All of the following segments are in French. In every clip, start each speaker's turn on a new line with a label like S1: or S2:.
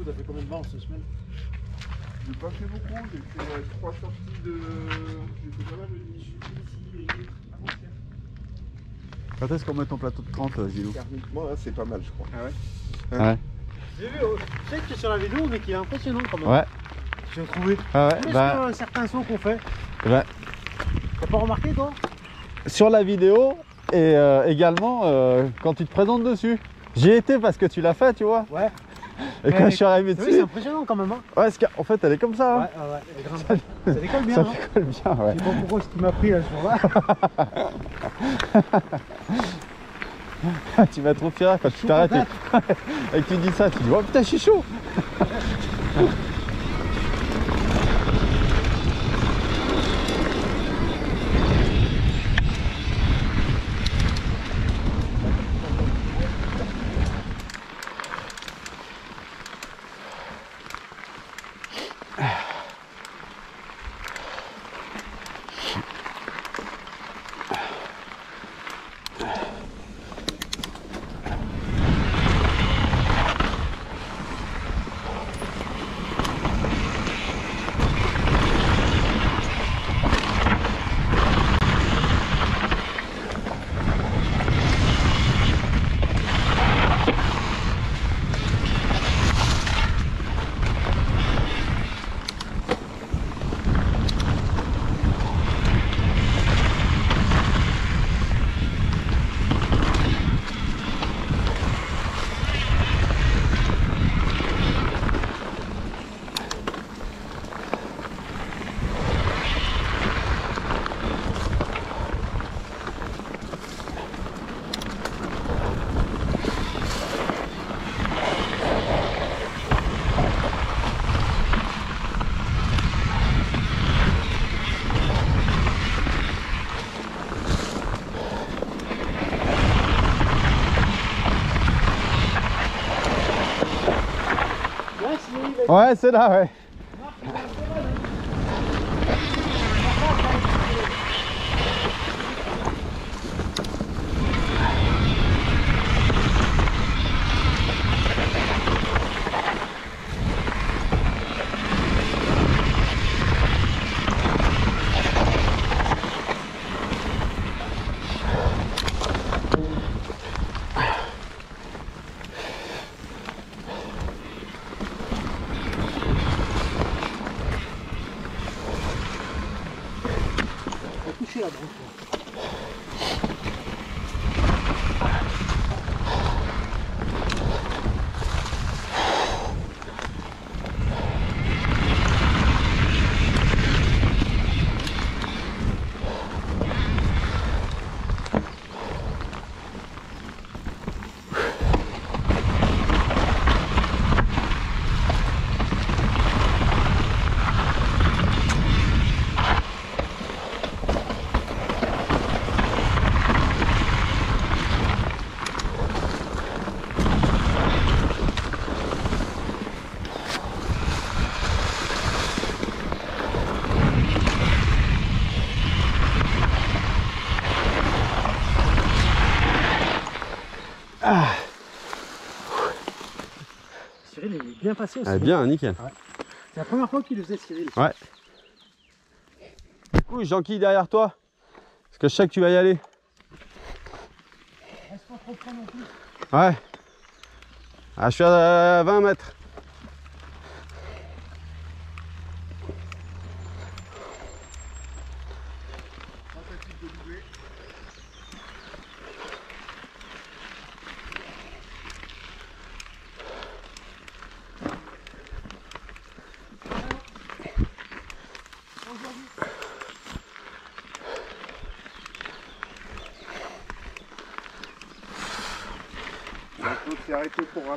S1: coup, t'as fait combien de bancs cette semaine?
S2: J'ai pas fait beaucoup, j'ai fait euh, trois sorties de. J'ai fait pas mal de ici, ici, et avant-hier.
S3: Quand est-ce qu'on met ton plateau de 30, Gilou?
S2: Moi, là, c'est pas mal, je crois.
S1: Ah ouais?
S3: Ouais.
S1: J'ai vu, oh, je sais que sur la vidéo, mais qu'il est impressionnant quand même.
S3: Ouais.
S1: J'ai trouvé.
S3: Ah ouais,
S1: Plus
S3: bah,
S1: que certains sons qu'on fait.
S3: bah,
S1: T'as pas remarqué toi?
S3: Sur la vidéo et euh, également euh, quand tu te présentes dessus. J'y étais parce que tu l'as fait, tu vois.
S1: Ouais.
S3: Et quand je suis arrivé
S1: Oui, c'est
S3: dessus,
S1: impressionnant quand même. Hein.
S3: ouais, parce qu'en fait, elle est comme ça. hein.
S1: Ouais, ouais, elle. Ça décolle bien.
S3: Ça
S1: hein.
S3: décolle bien, ouais.
S1: Je sais pas pourquoi ce qui m'a pris là ce jour-là.
S3: tu vas trop fier quand tu t'arrêtes et, et que tu dis ça. Tu dis, oh putain, je suis chaud.
S1: Ouais, sinon il va
S3: Ouais, c'est là, ouais.
S1: toucher la branche. Cyril il est bien passé aussi.
S3: Ah, bien, nickel.
S1: C'est la première fois qu'il le faisait Cyril.
S3: Du coup, j'enquille derrière toi. Parce que je sais que tu vas y aller.
S1: Reste pas trop près non plus.
S3: Ouais. Ah, je suis à 20 mètres.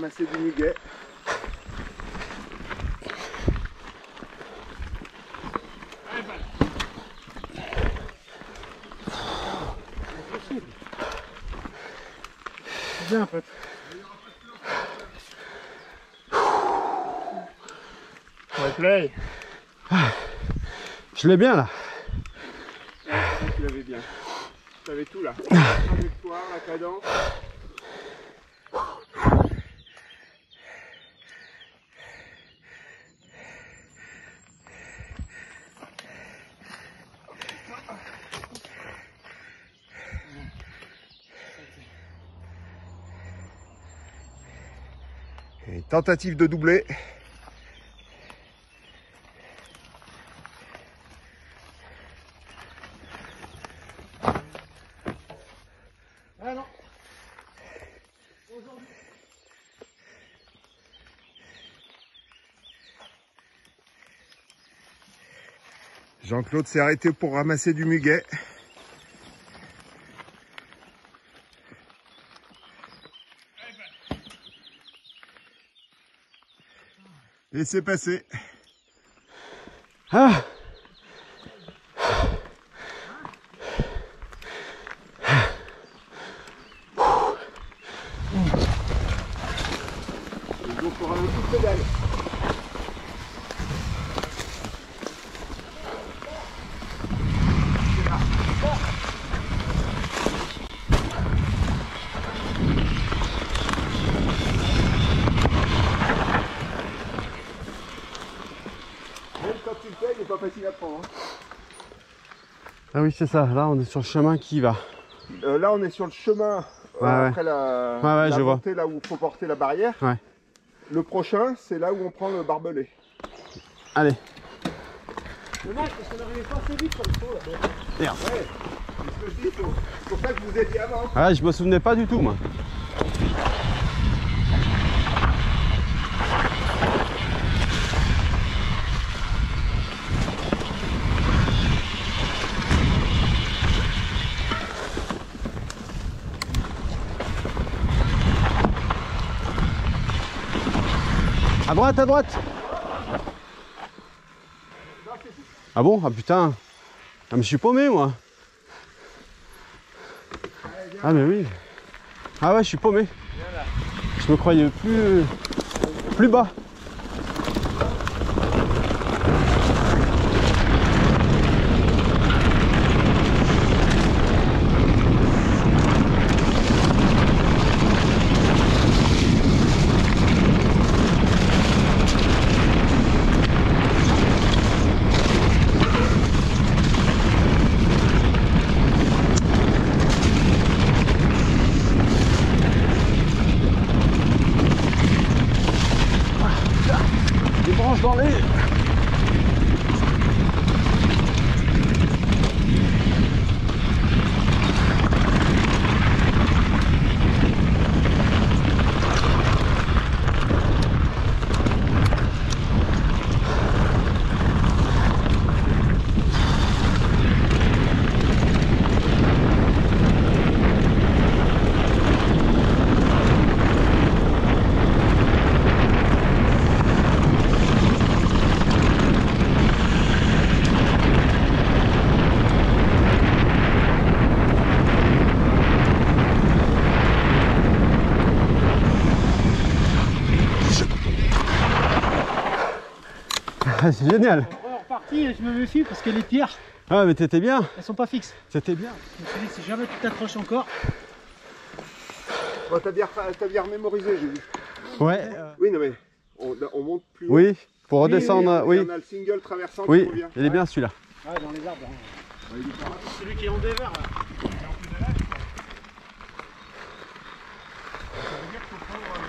S2: Ramasser du muguet.
S1: Bien, pote. Ouais, play.
S3: Je l'ai bien là.
S2: Tu l'avais bien. Tu avais tout là. La trajectoire, la cadence.
S4: Tentative de doubler.
S1: Ah non.
S4: Jean-Claude s'est arrêté pour ramasser du muguet. Et c'est passé.
S3: Ah
S4: Donc on aura un coup de pédale. Même quand tu le fais, il n'est pas facile à prendre. hein.
S3: Ah oui, c'est ça. Là, on est sur le chemin qui va.
S4: Euh, là, on est sur le chemin euh,
S3: Ouais, ouais.
S4: après la,
S3: Ouais, ouais,
S4: la
S3: je vois.
S4: montée, là où il faut porter la barrière.
S3: Ouais.
S4: Le prochain, c'est là où on prend le barbelé.
S3: Allez.
S1: Dommage parce qu'on n'arrivait pas assez vite comme il faut là.
S3: Merde.
S4: Ouais, c'est ce que je dis, faut- c'est pour ça que vous dit avant.
S3: Ah, je me souvenais pas du tout, moi. Droite, à droite. Ah bon? Ah putain. Ah mais je suis paumé moi. Ah mais oui. Ah ouais je suis paumé. Je me croyais plus plus bas Des branches dans les... Ah, c'est génial
S1: On est reparti et je me méfie parce que les pierres,
S3: Ah mais t'étais bien
S1: elles sont pas fixes.
S3: C'était bien
S1: Je me suis dit si jamais tu t'accroches encore.
S4: Bon, t'as bien, t'as bien remémorisé, j'ai vu.
S3: Ouais euh,
S4: Oui, non mais on, on monte plus haut.
S3: Oui Pour redescendre,
S4: oui.
S3: oui
S4: On a le single traversant qui
S3: Oui,
S4: revient.
S3: il est bien celui-là
S1: Ouais, dans les arbres. hein. Celui qui est en dévers là.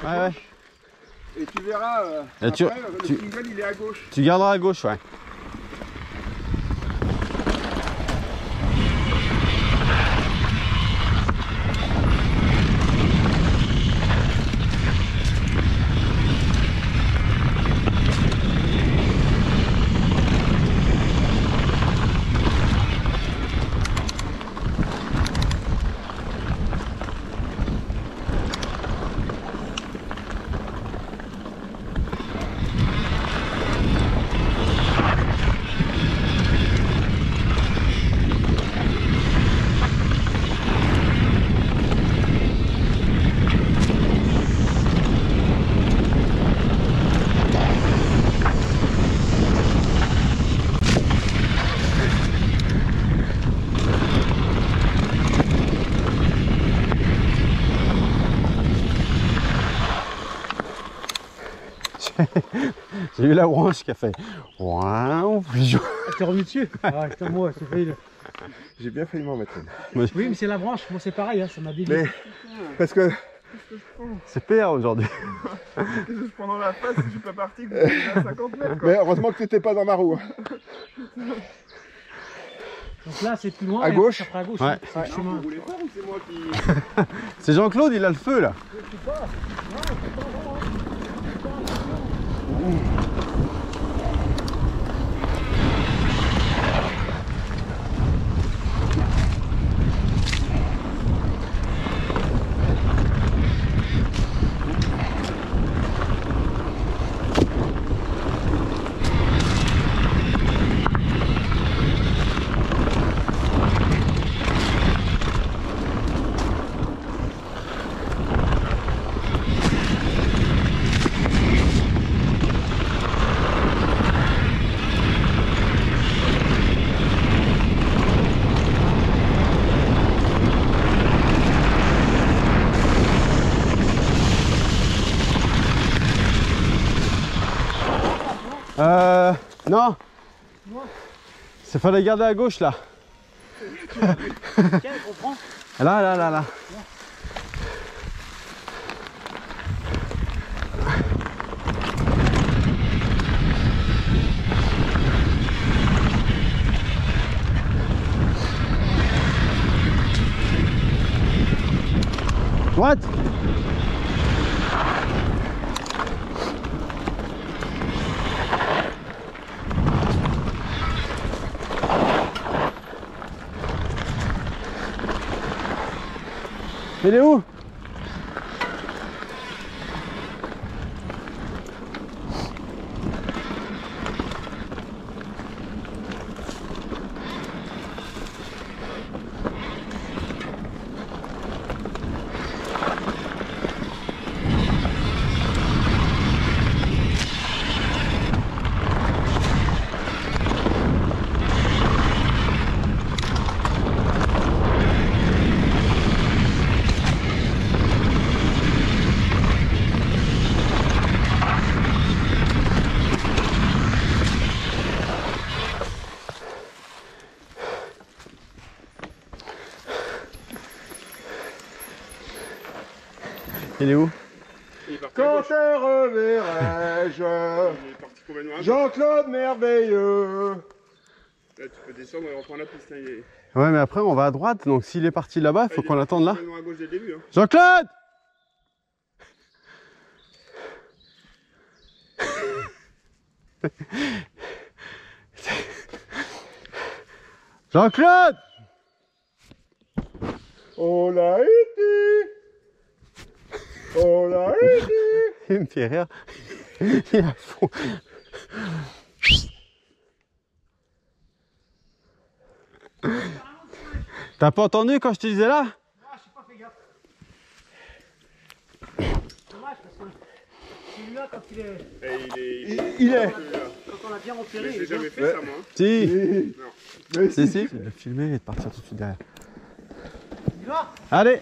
S3: Ouais ouais
S4: Et tu verras, euh,
S3: Et
S4: après,
S3: tu-
S4: le
S3: tu-
S4: single il est à gauche.
S3: Tu garderas à gauche ouais eu la branche qui a fait Waouh
S1: Ah, T'es revenu dessus Ah putain moi c'est failli.
S4: J'ai bien failli m'en mettre une.
S1: Oui mais c'est la branche, moi c'est pareil, hein, ça m'a dit.
S4: Mais parce que
S2: Qu'est-ce que je prends
S3: C'est PA aujourd'hui.
S2: Qu'est-ce que je prends dans la face si je suis pas parti que à 50 mètres quoi
S4: Mais heureusement que t'étais pas dans ma roue.
S1: Donc là, c'est plus loin.
S4: À
S1: et
S4: gauche
S1: Après à gauche.
S3: Ouais.
S1: hein, C'est le
S2: Vous
S1: chemin.
S2: voulez faire ou c'est moi qui.
S3: C'est Jean-Claude, il a le feu là. Euh. Non. C'est fallait garder à gauche là. Là, là, là, là. Droite Il est où? Il est où
S2: Il est
S4: Quand te reverrai-je. Jean-Claude merveilleux
S2: Là, tu peux descendre et reprendre la piste. Il est...
S3: Ouais, mais après on va à droite, donc s'il est parti là-bas, il faut
S2: il est
S3: qu'on l'attende là.
S2: Hein.
S3: Jean-Claude Jean-Claude
S4: On l'a été On l'a été
S3: Il me fait rire. Il est à fond. T'as pas entendu quand je te disais là?
S1: Ah, j'ai pas fait gaffe. Dommage parce que celui-là, quand il est.
S2: Et il est.
S4: Il, il est
S2: celui-là.
S1: Quand on l'a bien
S2: Mais
S1: repéré, il
S2: j'ai jamais
S1: fait.
S2: fait ça, moi. hein.
S3: Si
S4: Mais
S3: Si, si. Je vais le filmer et de partir tout de suite derrière.
S1: Il va
S3: Allez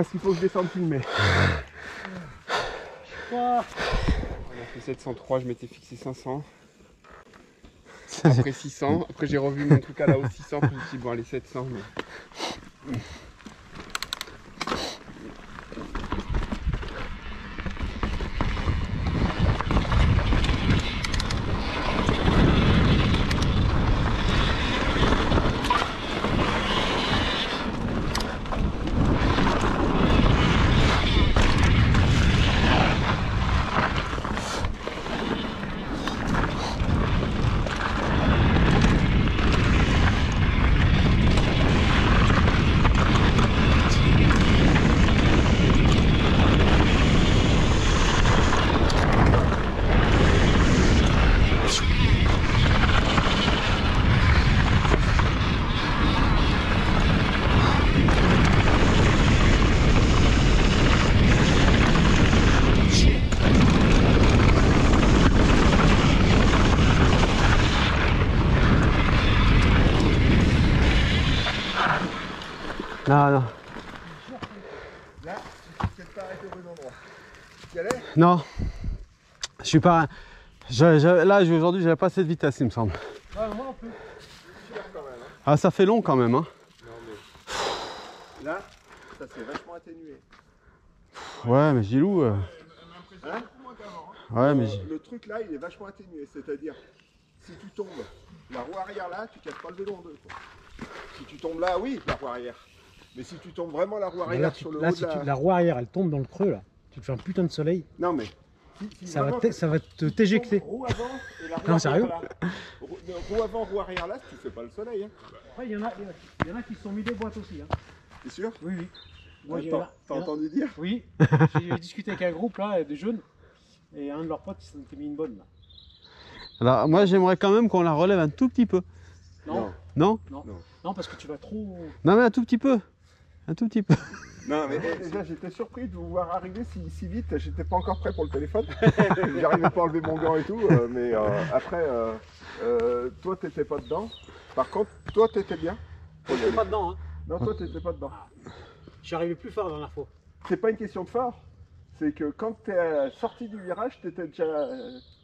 S4: Est-ce qu'il faut que je descende filmer
S2: On a fait 703, je m'étais fixé 500. Après 600, après j'ai revu mon truc à la hausse 600, puis je me suis dit bon allez 700. Mais...
S3: Non, non.
S4: Là, tu pas arrêté au bon endroit. Tu y allais
S3: Non. Je suis pas. là, aujourd'hui, j'avais pas cette vitesse, il me semble.
S1: Ouais, moi non plus.
S3: Ah, ça fait long quand même, hein.
S4: Non mais. Là, ça s'est vachement atténué.
S3: Ouais, mais Gilou. euh,
S4: Hein
S3: Ouais, mais.
S4: Euh, le truc là, il est vachement atténué. C'est-à-dire, si tu tombes la roue arrière là, tu casses pas le vélo en deux. Si tu tombes là, oui, la roue arrière. Mais si tu tombes vraiment la roue
S1: Mais
S4: arrière
S1: là, tu-
S4: sur le
S1: là,
S4: haut
S1: si
S4: de la...
S1: tu- la roue arrière elle tombe dans le creux là, tu te fais un putain de soleil,
S4: Non mais. si- si
S1: ça va, ça va te t'éjecter.
S4: tombes Roue avant et la roue
S1: Non, sérieux
S4: là. Roue, avant, roue arrière là, tu fais pas le soleil. Hein.
S1: Après, il y, en a- il y en a qui se sont mis des boîtes aussi. Hein.
S4: T'es sûr?
S1: Oui, oui. Moi, j'ai-
S4: T'as entendu dire?
S1: Oui, j'ai discuté avec un groupe là, de jeunes, et un de leurs potes, il s'en était mis une bonne là.
S3: Alors, moi, j'aimerais quand même qu'on la relève un tout petit peu.
S1: Non,
S3: Non
S1: non, parce que tu vas trop.
S3: Non, mais un tout petit peu. Un tout petit peu.
S4: Non, mais eh, déjà, j'étais surpris de vous voir arriver si, si vite. J'étais pas encore prêt pour le téléphone. J'arrivais pas à enlever mon gant et tout. euh, mais euh, après, euh, euh, toi, t'étais pas dedans. Par contre, toi, t'étais bien.
S1: Pas dedans, hein.
S4: Non, toi, t'étais pas dedans.
S1: Je suis arrivé plus fort la dernière fois.
S4: C'est pas une question de fort. C'est que quand t'es sorti du virage, t'étais déjà.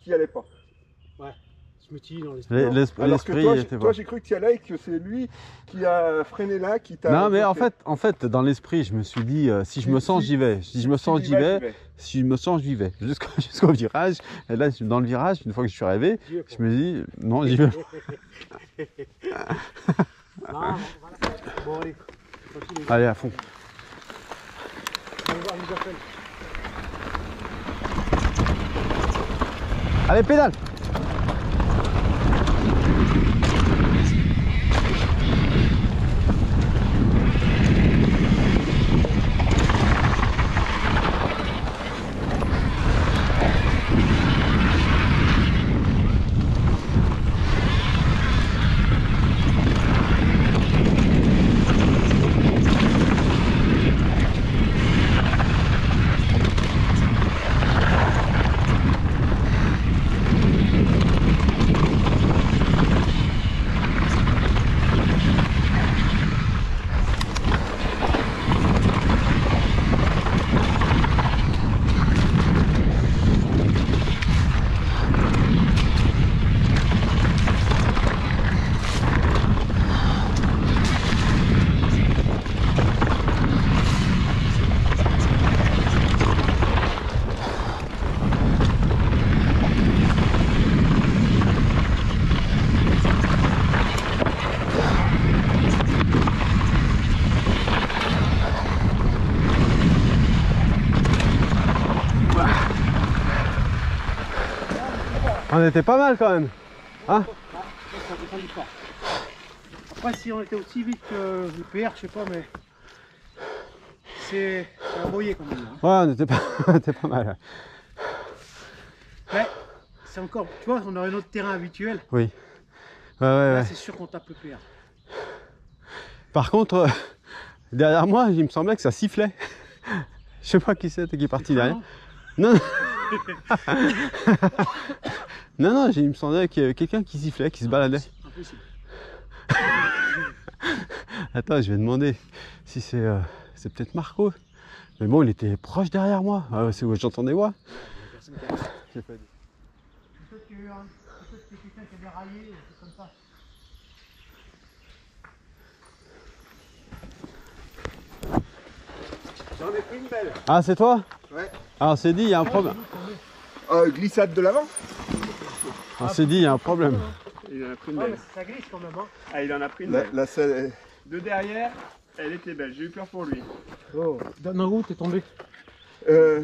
S4: T'y allais pas.
S1: Je me suis dit dans les.
S3: Les- l'es-
S4: Alors que
S3: L'esprit
S4: toi, j'ai- toi, j'ai cru que t'y allais et que c'est lui qui a freiné là, qui t'a.
S3: Non, mais en fait, en fait, dans l'esprit, je me suis dit, euh, si je me sens, j'y vais. Si je me sens, j'y vais. Si je me sens, j'y vais. Jusqu'au jusqu'au virage. Et là, dans le virage, une fois que je suis arrivé, je me dis, non, j'y vais.
S1: Bon, allez.
S3: À fond. Allez, pédale On était pas mal quand même.
S1: Ça descend du fort. Après, si on était aussi vite que le PR, je sais pas, mais c'est un boyer quand même. hein.
S3: Ouais, on était pas, on était pas mal.
S1: Mais c'est encore, tu vois, on aurait notre terrain habituel.
S3: Oui. Ouais, ouais,
S1: Là,
S3: ouais.
S1: c'est sûr qu'on tape le PR.
S3: Par contre, euh, derrière moi, il me semblait que ça sifflait. Je sais pas qui c'était qui est parti derrière. Non, non. non, non, j'ai- il me semblait qu'il y avait quelqu'un qui sifflait, qui se baladait.
S1: Impossible.
S3: Attends, je vais demander si c'est euh, c'est peut-être Marco. Mais bon, il était proche derrière moi. Ah, c'est où.
S1: Peut-être quelqu'un qui comme ça.
S4: J'en ai pris une belle.
S3: Ah, c'est toi?
S4: Ouais.
S3: Ah, on s'est dit, il y a un problème.
S4: Euh, glissade de l'avant?
S3: On s'est dit, il y a un problème.
S2: Il en a pris une
S1: Ouais,
S2: belle.
S1: mais ça glisse quand même. Hein.
S2: Ah, il en a pris une
S4: La,
S2: belle.
S4: la selle-
S2: De derrière, elle était belle. J'ai eu peur pour lui.
S1: Oh. D'un où t'es tombé
S4: euh,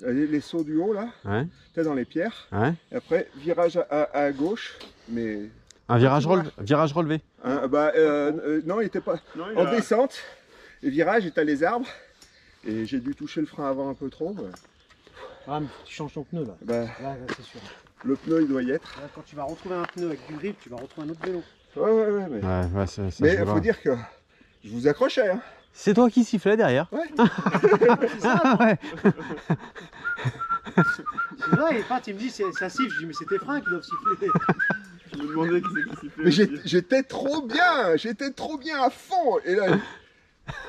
S4: les, les sauts du haut là,
S3: Ouais,
S4: t'es dans les pierres.
S3: ouais.
S4: Et après, virage à, à- à gauche, mais.
S3: Un virage, relevé, virage relevé.
S4: hein, bah, euh, euh, non, il était pas.
S2: Non, il
S4: En
S2: a-
S4: descente, et virage, et t'as les arbres. Et j'ai dû toucher le frein avant un peu trop. ouais.
S1: Ah, mais tu changes ton pneu là.
S4: Bah,
S1: Là, là, c'est sûr.
S4: le pneu, il doit y être.
S1: Là, quand tu vas retrouver un pneu avec du grip, tu vas retrouver un autre vélo.
S4: Ouais, ouais, ouais. Mais,
S3: Ouais, ouais, c'est ça.
S4: mais
S3: je
S4: il faut dire que je vous accrochais. Hein.
S3: C'est toi qui sifflais derrière.
S4: Ouais.
S1: c'est ça
S3: ouais.
S1: C'est vrai, et pas, tu me dis, c'est- ça siffle. Je dis, mais c'est tes freins qui doivent siffler.
S2: Je me demandais qui c'est qui sifflait.
S4: Mais j'étais trop bien, j'étais trop bien à fond. Et là,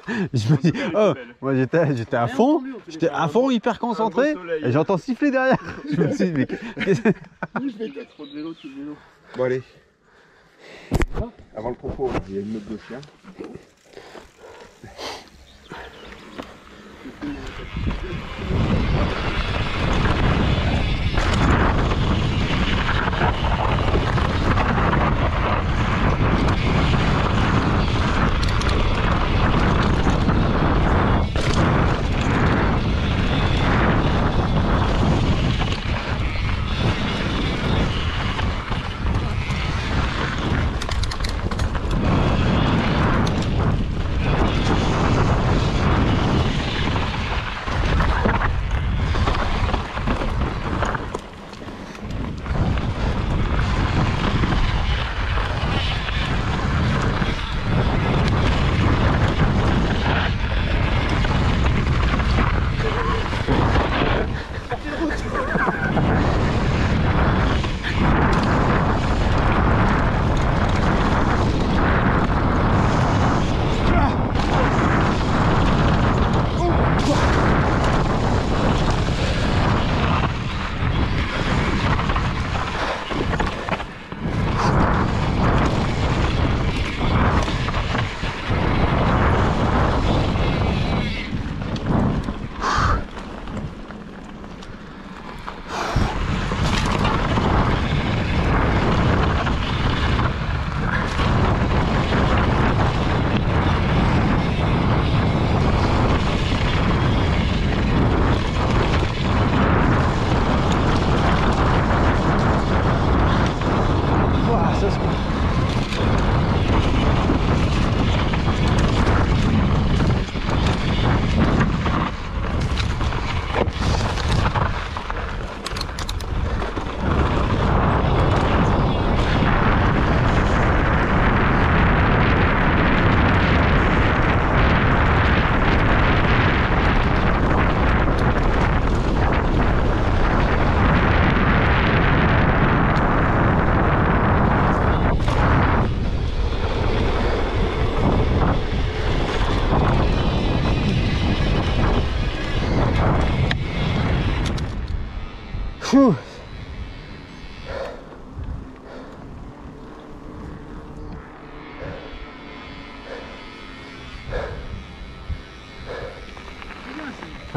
S3: Je me dis, oh, moi j'étais, j'étais à fond, j'étais à fond hyper concentré, et j'entends siffler derrière. Je me suis dit, mais
S2: y a trop de vélo, tout le vélo.
S4: bon allez. Avant le propos, il y a une note de chien.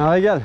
S3: Un régal.